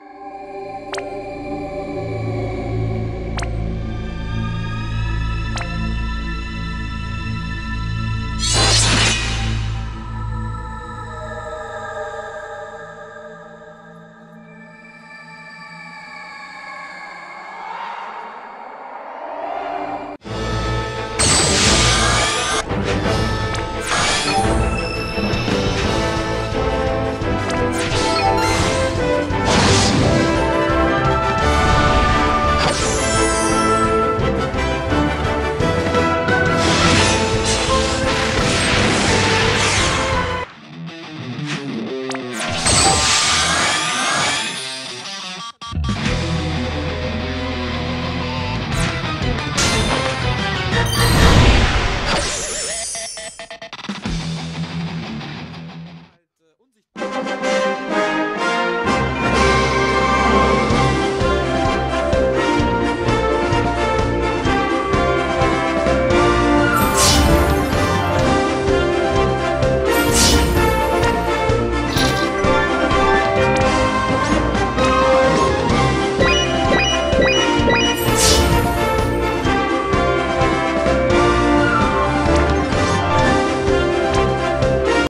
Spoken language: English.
you